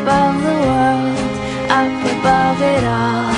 above the world, up above it all.